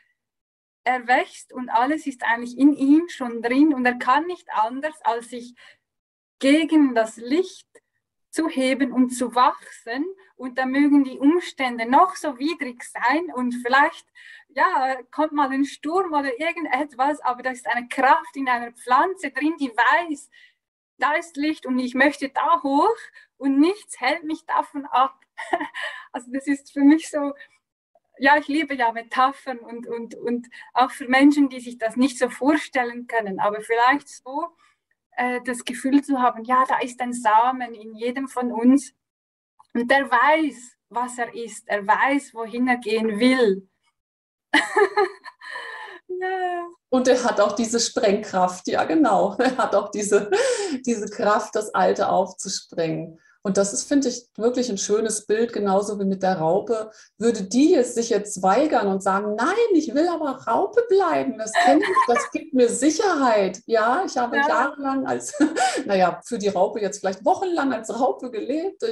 er wächst und alles ist eigentlich in ihm schon drin und er kann nicht anders, als sich gegen das Licht zu heben und zu wachsen. Und da mögen die Umstände noch so widrig sein und vielleicht, ja, kommt mal ein Sturm oder irgendetwas, aber da ist eine Kraft in einer Pflanze drin, die weiß, da ist Licht und ich möchte da hoch und nichts hält mich davon ab. [LAUGHS] Also das ist für mich so, ja, ich liebe ja Metaphern und, und, und auch für Menschen, die sich das nicht so vorstellen können, aber vielleicht so äh, das Gefühl zu haben, ja, da ist ein Samen in jedem von uns und der weiß, was er ist, er weiß, wohin er gehen will. [LAUGHS] Und er hat auch diese Sprengkraft, ja genau. [LAUGHS] Er hat auch diese, diese Kraft, das Alte aufzusprengen. Und das ist, finde ich, wirklich ein schönes Bild, genauso wie mit der Raupe. Würde die jetzt sich jetzt weigern und sagen, nein, ich will aber Raupe bleiben, das kenne ich, das gibt mir Sicherheit. Ja, ich habe ja. jahrelang als, [LAUGHS] naja, für die Raupe jetzt vielleicht wochenlang als Raupe gelebt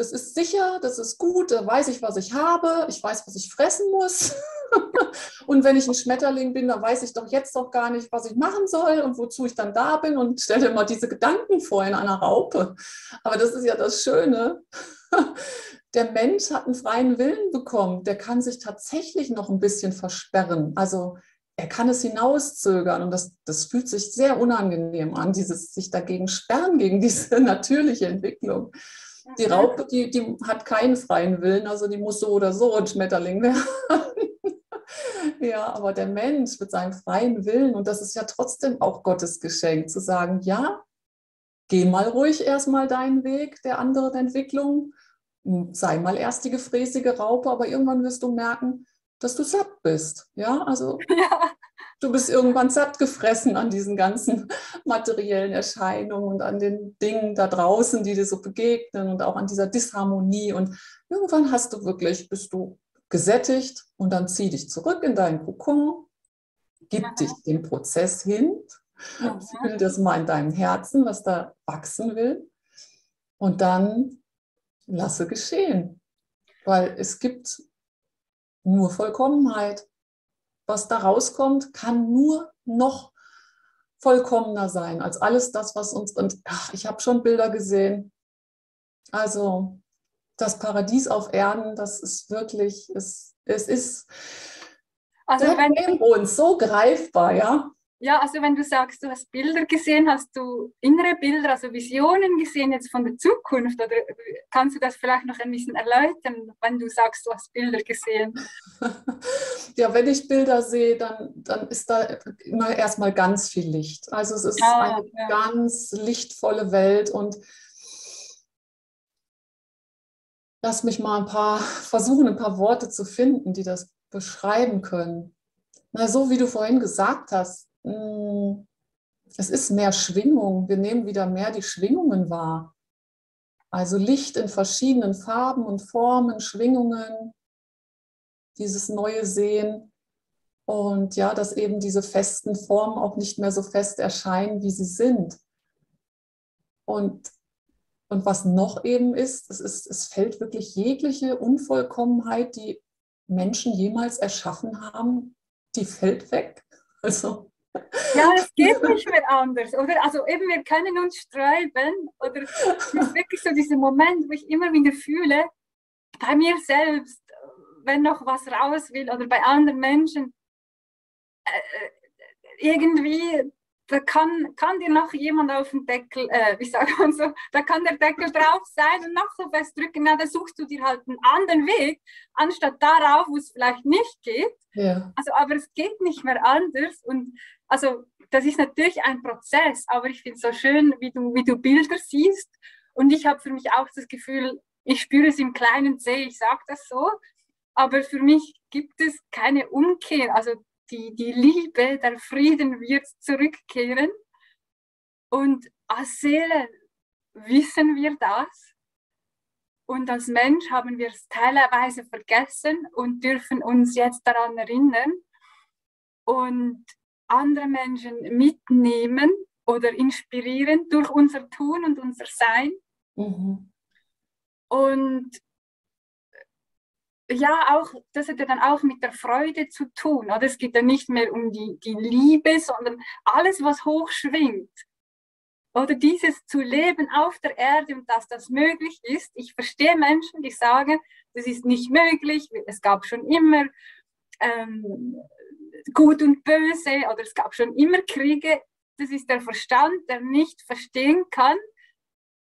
das ist sicher, das ist gut, da weiß ich, was ich habe, ich weiß, was ich fressen muss. [LAUGHS] [LAUGHS] und wenn ich ein Schmetterling bin, dann weiß ich doch jetzt doch gar nicht, was ich machen soll und wozu ich dann da bin und stelle mal diese Gedanken vor in einer Raupe. Aber das ist ja das Schöne. [LAUGHS] Der Mensch hat einen freien Willen bekommen, der kann sich tatsächlich noch ein bisschen versperren. Also er kann es hinauszögern und das, das fühlt sich sehr unangenehm an, dieses sich dagegen sperren, gegen diese [LAUGHS] natürliche Entwicklung. Die Raupe, die, die hat keinen freien Willen, also die muss so oder so ein Schmetterling werden. Ja, aber der Mensch mit seinem freien Willen, und das ist ja trotzdem auch Gottes Geschenk, zu sagen, ja, geh mal ruhig erstmal deinen Weg der anderen Entwicklung, sei mal erst die gefräßige Raupe, aber irgendwann wirst du merken, dass du satt bist. Ja, also ja [LAUGHS] du bist irgendwann satt gefressen an diesen ganzen [LAUGHS] materiellen Erscheinungen und an den Dingen da draußen, die dir so begegnen und auch an dieser Disharmonie. Und irgendwann hast du wirklich, bist du gesättigt und dann zieh dich zurück in deinen Kokon, gib Aha. dich dem Prozess hin, Aha. fühl das mal in deinem Herzen, was da wachsen will und dann lasse geschehen, weil es gibt nur Vollkommenheit was da rauskommt, kann nur noch vollkommener sein als alles das, was uns. Und ach, ich habe schon Bilder gesehen. Also das Paradies auf Erden, das ist wirklich, es, es ist also wenn, uns so greifbar, ja. Ja, also wenn du sagst, du hast Bilder gesehen, hast du innere Bilder, also Visionen gesehen jetzt von der Zukunft oder kannst du das vielleicht noch ein bisschen erläutern, wenn du sagst, du hast Bilder gesehen? [LAUGHS] Ja, wenn ich Bilder sehe, dann, dann ist da immer erstmal ganz viel Licht. Also es ist ah, eine ja. ganz lichtvolle Welt und lass mich mal ein paar [LAUGHS] versuchen, ein paar Worte zu finden, die das beschreiben können. Na, so wie du vorhin gesagt hast, hm, es ist mehr Schwingung. Wir nehmen wieder mehr die Schwingungen wahr. Also Licht in verschiedenen Farben und Formen, Schwingungen, dieses neue Sehen. Und ja, dass eben diese festen Formen auch nicht mehr so fest erscheinen, wie sie sind. Und, und was noch eben ist, es, ist, es fällt wirklich jegliche Unvollkommenheit, die Menschen jemals erschaffen haben, die fällt weg. [LAUGHS] Also ja, es geht nicht mehr anders, oder? Also eben, wir können uns sträuben, oder es ist wirklich so dieser Moment, wo ich immer wieder fühle, bei mir selbst, wenn noch was raus will, oder bei anderen Menschen, äh, äh irgendwie da kann, kann dir noch jemand auf den Deckel, äh, wie sagt man so, da kann der Deckel drauf sein und noch so fest drücken, na, da suchst du dir halt einen anderen Weg, anstatt darauf, wo es vielleicht nicht geht. Ja. Also, aber es geht nicht mehr anders und also das ist natürlich ein Prozess, aber ich finde es so schön, wie du, wie du Bilder siehst und ich habe für mich auch das Gefühl, ich spüre es im kleinen See, ich sage das so, aber für mich gibt es keine Umkehr, also die, die Liebe, der Frieden wird zurückkehren. Und als Seele wissen wir das. Und als Mensch haben wir es teilweise vergessen und dürfen uns jetzt daran erinnern und andere Menschen mitnehmen oder inspirieren durch unser Tun und unser Sein. Mhm. Und ja, auch, das hat ja dann auch mit der Freude zu tun. Oder? Es geht ja nicht mehr um die, die Liebe, sondern alles, was hochschwingt. Oder dieses zu leben auf der Erde und dass das möglich ist. Ich verstehe Menschen, die sagen, das ist nicht möglich, es gab schon immer ähm, Gut und Böse oder es gab schon immer Kriege. Das ist der Verstand, der nicht verstehen kann,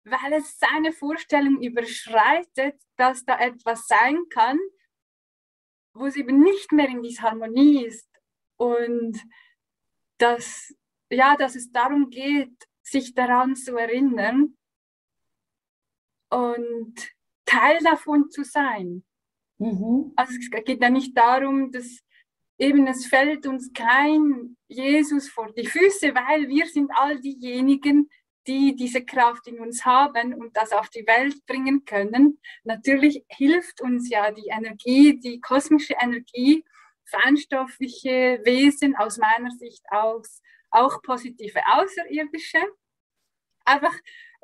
weil es seine Vorstellung überschreitet, dass da etwas sein kann, wo es eben nicht mehr in dieser Harmonie ist und dass, ja, dass es darum geht, sich daran zu erinnern und Teil davon zu sein. Mhm. Also es geht ja nicht darum, dass eben es fällt uns kein Jesus vor die Füße, weil wir sind all diejenigen, die diese Kraft in uns haben und das auf die Welt bringen können. Natürlich hilft uns ja die Energie, die kosmische Energie, feinstoffliche Wesen aus meiner Sicht aus, auch positive Außerirdische. Einfach,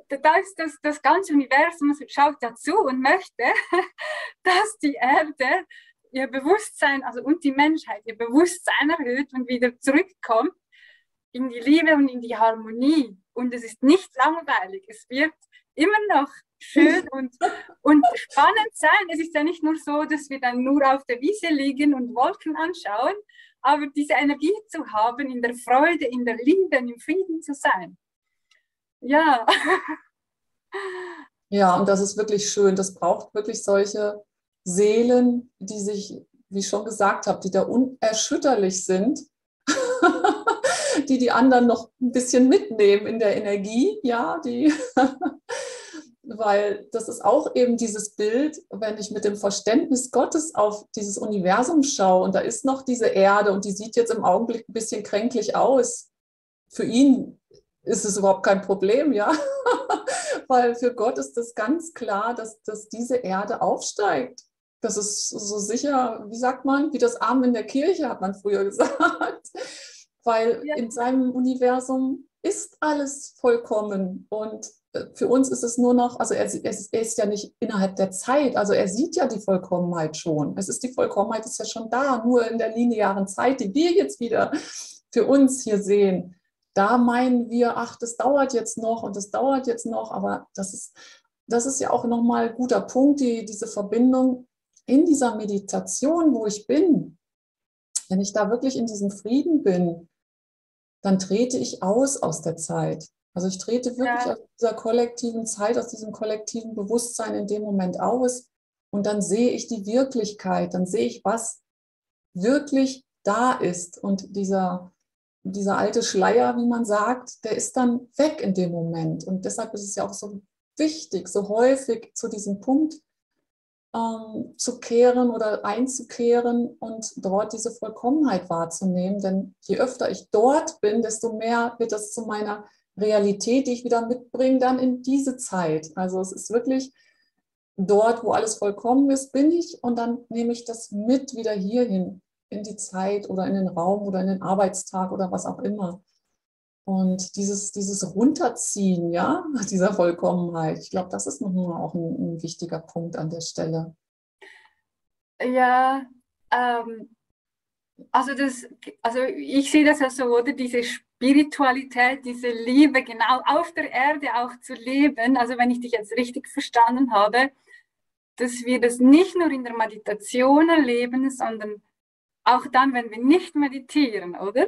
da ist das, das ganze Universum schaut dazu und möchte, [LAUGHS] dass die Erde ihr Bewusstsein, also und die Menschheit ihr Bewusstsein erhöht und wieder zurückkommt in die Liebe und in die Harmonie und es ist nicht langweilig. Es wird immer noch schön und, und spannend sein. Es ist ja nicht nur so, dass wir dann nur auf der Wiese liegen und Wolken anschauen, aber diese Energie zu haben, in der Freude, in der Liebe, im Frieden zu sein. Ja. Ja, und das ist wirklich schön. Das braucht wirklich solche Seelen, die sich, wie ich schon gesagt habe, die da unerschütterlich sind [LAUGHS] die die anderen noch ein bisschen mitnehmen in der Energie, ja, die, [LAUGHS] weil das ist auch eben dieses Bild, wenn ich mit dem Verständnis Gottes auf dieses Universum schaue und da ist noch diese Erde und die sieht jetzt im Augenblick ein bisschen kränklich aus. Für ihn ist es überhaupt kein Problem, ja, [LAUGHS] weil für Gott ist das ganz klar, dass, dass diese Erde aufsteigt. Das ist so sicher, wie sagt man, wie das Arm in der Kirche, hat man früher gesagt weil ja. in seinem Universum ist alles vollkommen und äh, für uns ist es nur noch, also er, er, ist ja nicht innerhalb der Zeit, also er sieht ja die Vollkommenheit schon. Es ist die Vollkommenheit ist ja schon da, nur in der linearen Zeit, die wir jetzt wieder für uns hier sehen. Da meinen wir, ach, das dauert jetzt noch und das dauert jetzt noch, aber das ist, das ist ja auch nochmal ein guter Punkt, die, diese Verbindung in dieser Meditation, wo ich bin, wenn ich da wirklich in diesem Frieden bin, dann trete ich aus aus der Zeit. Also ich trete wirklich ja. aus dieser kollektiven Zeit, aus diesem kollektiven Bewusstsein in dem Moment aus und dann sehe ich die Wirklichkeit, dann sehe ich, was wirklich da ist. Und dieser, dieser alte Schleier, wie man sagt, der ist dann weg in dem Moment. Und deshalb ist es ja auch so wichtig, so häufig zu diesem Punkt ähm, zu kehren oder einzukehren und dort diese Vollkommenheit wahrzunehmen. Denn je öfter ich dort bin, desto mehr wird das zu meiner Realität, die ich wieder mitbringe, dann in diese Zeit. Also es ist wirklich dort, wo alles vollkommen ist, bin ich und dann nehme ich das mit wieder hierhin in die Zeit oder in den Raum oder in den Arbeitstag oder was auch immer. Und dieses, dieses Runterziehen, ja, [LAUGHS] dieser Vollkommenheit, ich glaube, das ist nochmal auch ein, ein, wichtiger Punkt an der Stelle. Ja, ähm, also, das, also ich sehe das ja so, oder diese Spiritualität, diese Liebe genau auf der Erde auch zu leben. Also wenn ich dich jetzt richtig verstanden habe, dass wir das nicht nur in der Meditation erleben, sondern auch dann, wenn wir nicht meditieren, oder?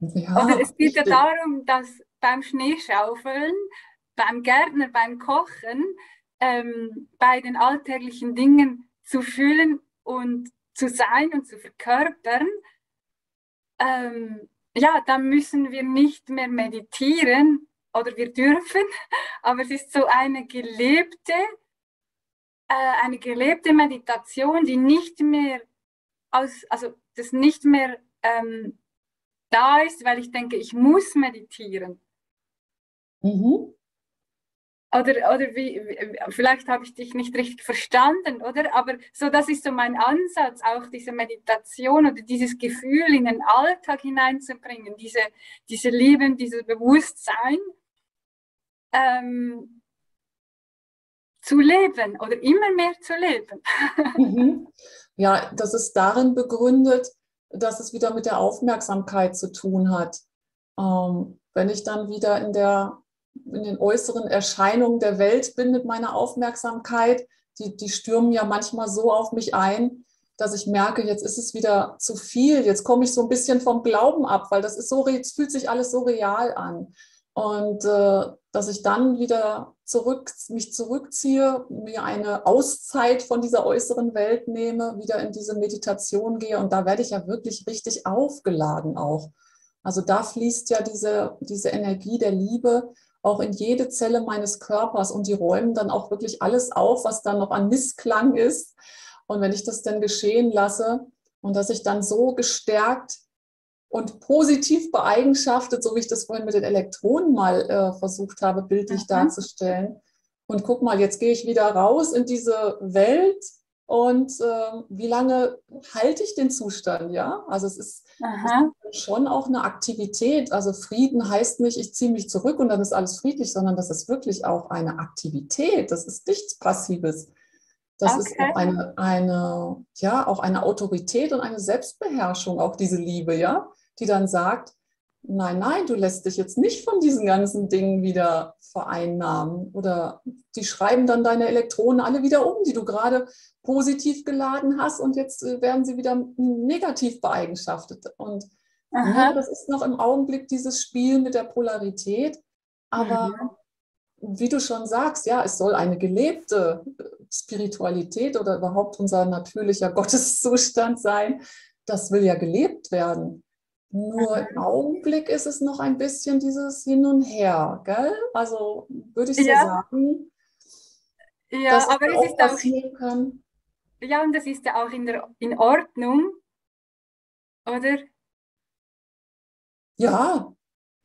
Ja, oder es geht ja darum, dass beim Schneeschaufeln, beim Gärtner, beim Kochen, ähm, bei den alltäglichen Dingen zu fühlen und zu sein und zu verkörpern, ähm, ja, dann müssen wir nicht mehr meditieren oder wir dürfen, [LAUGHS] aber es ist so eine gelebte, äh, eine gelebte Meditation, die nicht mehr aus, also das nicht mehr ähm, da ist, weil ich denke, ich muss meditieren. Mhm. Oder, oder wie, vielleicht habe ich dich nicht richtig verstanden, oder? Aber so, das ist so mein Ansatz, auch diese Meditation oder dieses Gefühl in den Alltag hineinzubringen, diese, diese Liebe, dieses Bewusstsein ähm, zu leben oder immer mehr zu leben. [LAUGHS] Mhm. Ja, das ist darin begründet, dass es wieder mit der Aufmerksamkeit zu tun hat. Ähm, wenn ich dann wieder in, der, in den äußeren Erscheinungen der Welt bin mit meiner Aufmerksamkeit, die, die stürmen ja manchmal so auf mich ein, dass ich merke, jetzt ist es wieder zu viel, jetzt komme ich so ein bisschen vom Glauben ab, weil das ist so, es fühlt sich alles so real an. Und äh, dass ich dann wieder zurück, mich zurückziehe, mir eine Auszeit von dieser äußeren Welt nehme, wieder in diese Meditation gehe. Und da werde ich ja wirklich richtig aufgeladen auch. Also da fließt ja diese, diese Energie der Liebe auch in jede Zelle meines Körpers und die räumen dann auch wirklich alles auf, was dann noch an Missklang ist. Und wenn ich das dann geschehen lasse und dass ich dann so gestärkt und positiv beeigenschaftet, so wie ich das vorhin mit den Elektronen mal äh, versucht habe, bildlich mhm. darzustellen. Und guck mal, jetzt gehe ich wieder raus in diese Welt und äh, wie lange halte ich den Zustand, ja? Also es ist, ist, schon auch eine Aktivität. Also Frieden heißt nicht, ich ziehe mich zurück und dann ist alles friedlich, sondern das ist wirklich auch eine Aktivität. Das ist nichts Passives. Das okay. ist auch eine, eine, ja, auch eine Autorität und eine Selbstbeherrschung, auch diese Liebe, ja die dann sagt, nein, nein, du lässt dich jetzt nicht von diesen ganzen Dingen wieder vereinnahmen. Oder die schreiben dann deine Elektronen alle wieder um, die du gerade positiv geladen hast und jetzt äh, werden sie wieder negativ beeigenschaftet. Und ja, das ist noch im Augenblick dieses Spiel mit der Polarität. Aber mhm. wie du schon sagst, ja, es soll eine gelebte Spiritualität oder überhaupt unser natürlicher Gotteszustand sein. Das will ja gelebt werden. Nur im mhm. Augenblick ist es noch ein bisschen dieses Hin und Her, gell? Also würde ich so ja. sagen. Ja, aber es ist auch. Kann. Ja, und das ist ja auch in, der, in Ordnung, oder? Ja.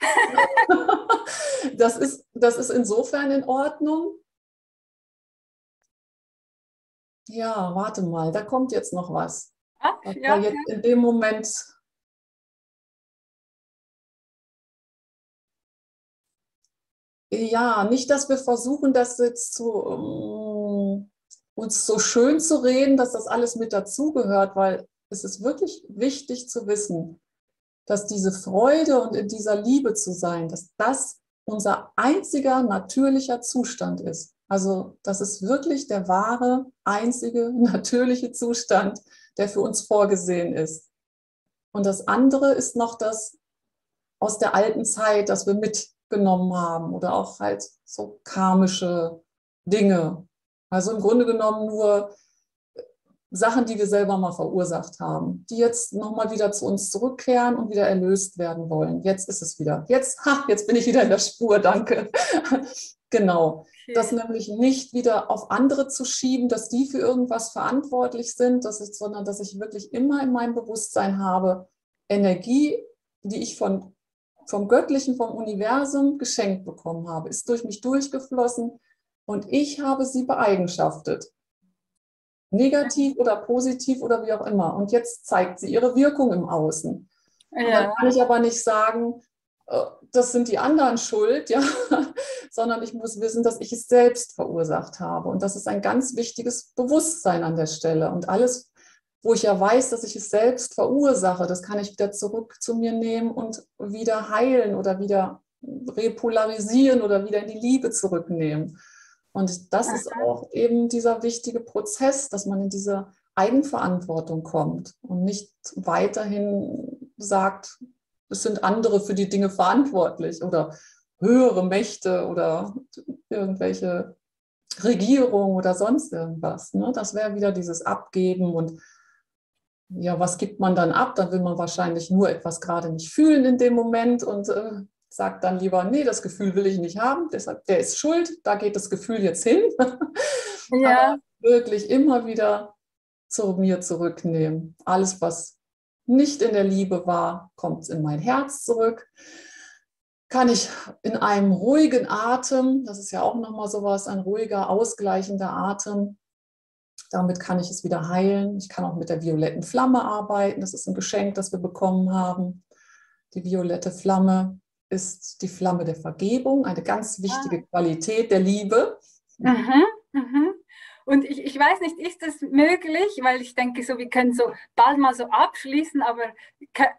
[LAUGHS] das, ist, das ist insofern in Ordnung. Ja, warte mal, da kommt jetzt noch was. Ach, ja, jetzt ja. in dem Moment Ja, nicht, dass wir versuchen, das jetzt zu, um, uns so schön zu reden, dass das alles mit dazugehört, weil es ist wirklich wichtig zu wissen, dass diese Freude und in dieser Liebe zu sein, dass das unser einziger natürlicher Zustand ist. Also das ist wirklich der wahre, einzige [LAUGHS] natürliche Zustand, der für uns vorgesehen ist. Und das andere ist noch das aus der alten Zeit, das wir mitgenommen haben oder auch halt so karmische Dinge. Also im Grunde genommen nur Sachen, die wir selber mal verursacht haben, die jetzt nochmal wieder zu uns zurückkehren und wieder erlöst werden wollen. Jetzt ist es wieder. Jetzt, ha, jetzt bin ich wieder in der Spur, danke. [LAUGHS] genau. Okay. Das nämlich nicht wieder auf andere zu schieben, dass die für irgendwas verantwortlich sind, dass ich, sondern dass ich wirklich immer in meinem Bewusstsein habe, Energie, die ich von, vom Göttlichen, vom Universum geschenkt bekommen habe, ist durch mich durchgeflossen und ich habe sie beeigenschaftet. Negativ oder positiv oder wie auch immer. Und jetzt zeigt sie ihre Wirkung im Außen. Ja. Dann kann ich aber nicht sagen, das sind die anderen schuld, ja, [LAUGHS] sondern ich muss wissen, dass ich es selbst verursacht habe. Und das ist ein ganz wichtiges Bewusstsein an der Stelle. Und alles, wo ich ja weiß, dass ich es selbst verursache, das kann ich wieder zurück zu mir nehmen und wieder heilen oder wieder repolarisieren oder wieder in die Liebe zurücknehmen. Und das ist auch eben dieser wichtige Prozess, dass man in diese Eigenverantwortung kommt und nicht weiterhin sagt, es sind andere für die Dinge verantwortlich oder höhere Mächte oder irgendwelche Regierung oder sonst irgendwas. Ne? Das wäre wieder dieses Abgeben und ja, was gibt man dann ab? Dann will man wahrscheinlich nur etwas gerade nicht fühlen in dem Moment und äh, sagt dann lieber, nee, das Gefühl will ich nicht haben, deshalb, der ist schuld, da geht das Gefühl jetzt hin. [LAUGHS] Ja. Aber wirklich immer wieder zu mir zurücknehmen. Alles, was nicht in der Liebe war, kommt in mein Herz zurück. Kann ich in einem ruhigen Atem, das ist ja auch nochmal sowas, ein ruhiger, ausgleichender Atem, damit kann ich es wieder heilen. Ich kann auch mit der violetten Flamme arbeiten. Das ist ein Geschenk, das wir bekommen haben. Die violette Flamme ist die Flamme der Vergebung, eine ganz wichtige ah. Qualität der Liebe. Mhm, mhm. Und ich, ich weiß nicht, ist das möglich? Weil ich denke, so, wir können so bald mal so abschließen, aber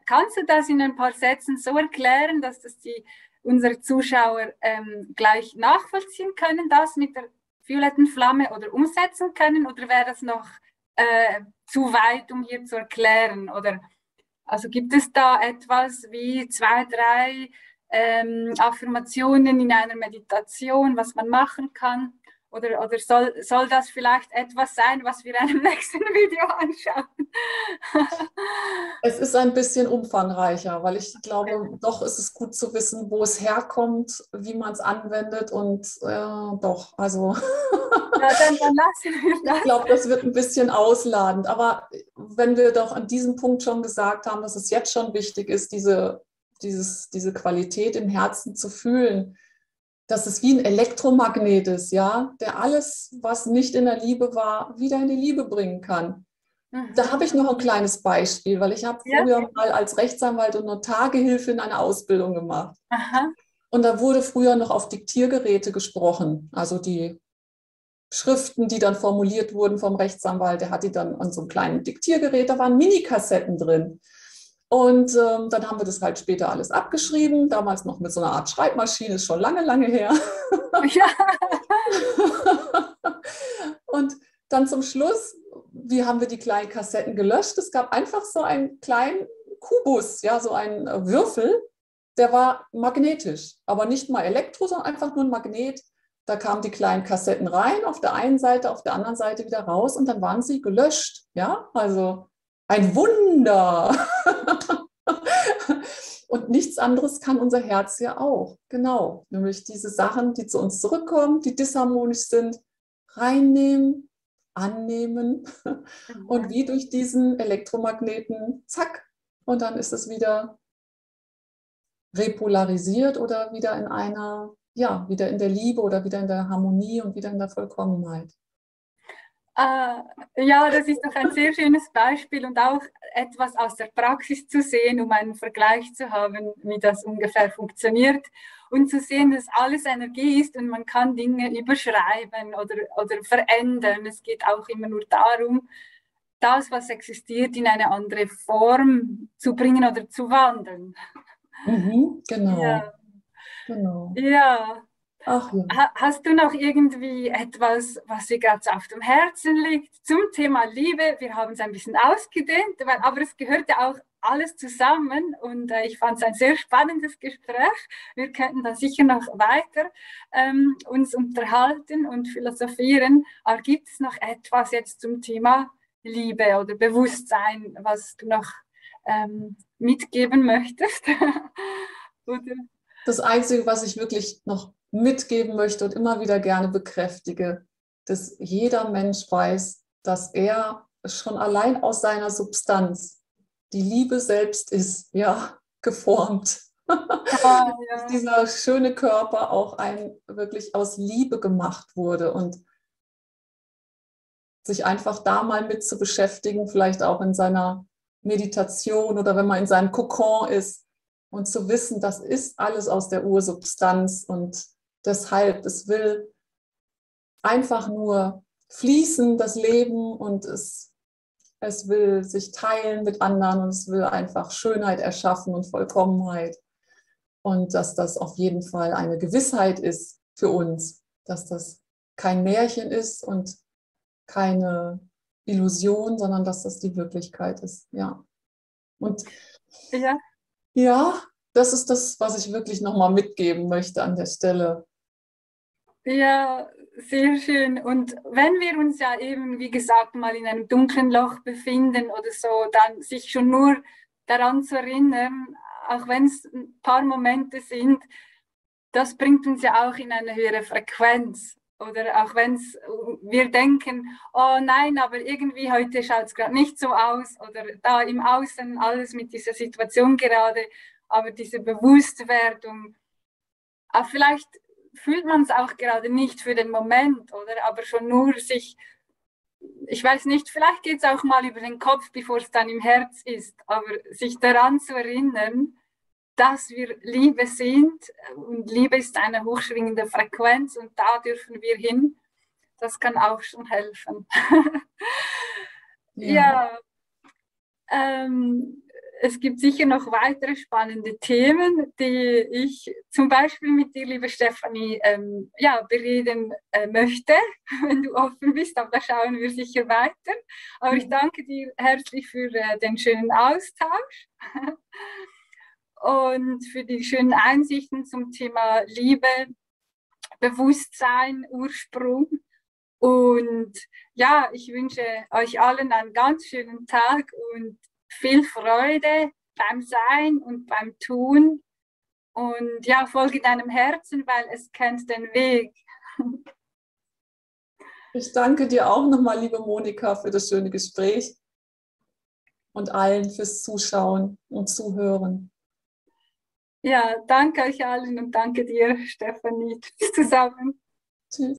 kannst du das in ein paar Sätzen so erklären, dass das die, unsere Zuschauer ähm, gleich nachvollziehen können, das mit der violetten Flamme oder umsetzen können? Oder wäre das noch äh, zu weit, um hier zu erklären? Oder also gibt es da etwas wie zwei, drei ähm, Affirmationen in einer Meditation, was man machen kann? Oder, oder soll, soll das vielleicht etwas sein, was wir in einem [LAUGHS] nächsten Video anschauen? es ist ein bisschen umfangreicher, weil ich glaube, doch ist es gut zu wissen, wo es herkommt, wie man es anwendet und äh, doch, also. Ja, dann, dann lassen wir das. [LAUGHS] Ich glaube, das wird ein bisschen ausladend. Aber wenn wir doch an diesem Punkt schon gesagt haben, dass es jetzt schon wichtig ist, diese dieses, diese Qualität im Herzen zu fühlen, dass es wie ein Elektromagnet ist, ja, der alles, was nicht in der Liebe war, wieder in die Liebe bringen kann. Mhm. Da habe ich noch ein kleines Beispiel, weil ich habe ja. früher mal als Rechtsanwalt und Notargehilfe in einer Ausbildung gemacht. Aha. Und da wurde früher noch auf Diktiergeräte gesprochen. Also die Schriften, die dann formuliert wurden vom Rechtsanwalt, der hat die dann an so einem kleinen Diktiergerät, da waren Minikassetten drin. Und ähm, dann haben wir das halt später alles abgeschrieben, damals noch mit so einer Art Schreibmaschine, ist schon lange, lange her. Ja. [LAUGHS] und dann zum Schluss, wie haben wir die kleinen Kassetten gelöscht? Es gab einfach so einen kleinen Kubus, ja, so einen äh, Würfel, der war magnetisch, aber nicht mal Elektro, sondern einfach nur ein Magnet. Da kamen die kleinen Kassetten rein, auf der einen Seite, auf der anderen Seite wieder raus und dann waren sie gelöscht. Ja, also ein Wunder. Und nichts anderes kann unser Herz ja auch. Genau. Nämlich diese Sachen, die zu uns zurückkommen, die disharmonisch sind, reinnehmen, annehmen mhm. und wie durch diesen Elektromagneten, zack, und dann ist es wieder repolarisiert oder wieder in einer, ja, wieder in der Liebe oder wieder in der Harmonie und wieder in der Vollkommenheit. Äh, ja, das ist doch ein sehr schönes Beispiel und auch etwas aus der Praxis zu sehen, um einen Vergleich zu haben, wie das ungefähr funktioniert und zu sehen, dass alles Energie ist und man kann Dinge überschreiben oder, oder verändern. Es geht auch immer nur darum, das, was existiert, in eine andere Form zu bringen oder zu wandeln. Mhm, genau. Ja. Genau. ja. Ach, ja. Hast du noch irgendwie etwas, was dir gerade auf dem Herzen liegt zum Thema Liebe? Wir haben es ein bisschen ausgedehnt, aber es gehört ja auch alles zusammen und äh, ich fand es ein sehr spannendes Gespräch. Wir könnten da sicher noch weiter ähm, uns unterhalten und philosophieren. Aber gibt es noch etwas jetzt zum Thema Liebe oder Bewusstsein, was du noch ähm, mitgeben möchtest? [LAUGHS] das Einzige, was ich wirklich noch mitgeben möchte und immer wieder gerne bekräftige, dass jeder Mensch weiß, dass er schon allein aus seiner Substanz die Liebe selbst ist, ja, [LAUGHS] geformt. Ja. [LAUGHS] dieser schöne Körper auch ein wirklich aus Liebe gemacht wurde und sich einfach da mal mit zu beschäftigen, vielleicht auch in seiner Meditation oder wenn man in seinem Kokon ist und zu wissen, das ist alles aus der Ursubstanz und deshalb, es will einfach nur fließen, das Leben und es es will sich teilen mit anderen und es will einfach Schönheit erschaffen und Vollkommenheit. Und dass das auf jeden Fall eine Gewissheit ist für uns, dass das kein Märchen ist und keine Illusion, sondern dass das die Wirklichkeit ist. Ja. Und ja, ja das ist das, was ich wirklich nochmal mitgeben möchte an der Stelle. Ja, sehr schön. Und wenn wir uns ja eben, wie gesagt, mal in einem dunklen Loch befinden oder so, dann sich schon nur daran zu erinnern, auch wenn es ein paar Momente sind, das bringt uns ja auch in eine höhere Frequenz. Oder auch wenn wir denken, oh nein, aber irgendwie heute schaut es gerade nicht so aus. Oder da im Außen alles mit dieser Situation gerade, aber diese Bewusstwerdung, auch vielleicht fühlt man es auch gerade nicht für den Moment, oder? Aber schon nur sich, ich weiß nicht, vielleicht geht es auch mal über den Kopf, bevor es dann im Herz ist, aber sich daran zu erinnern, dass wir Liebe sind und Liebe ist eine hochschwingende Frequenz und da dürfen wir hin, das kann auch schon helfen. ja. ja ähm, es gibt sicher noch weitere spannende Themen, die ich zum Beispiel mit dir, liebe Stefanie, ähm, ja, bereden äh, möchte, [LAUGHS] wenn du offen bist, aber da schauen wir sicher weiter. Aber ich danke dir herzlich für äh, den schönen Austausch [LAUGHS] und für die schönen Einsichten zum Thema Liebe, Bewusstsein, Ursprung. Und ja, ich wünsche euch allen einen ganz schönen Tag und viel Freude beim Sein und beim Tun. Und ja, folge deinem Herzen, weil es kennt den Weg. Ich danke dir auch nochmal, liebe Monika, für das schöne Gespräch und allen fürs Zuschauen und Zuhören. Ja, danke euch allen und danke dir, Stefanie. Tschüss zusammen. Tschüss.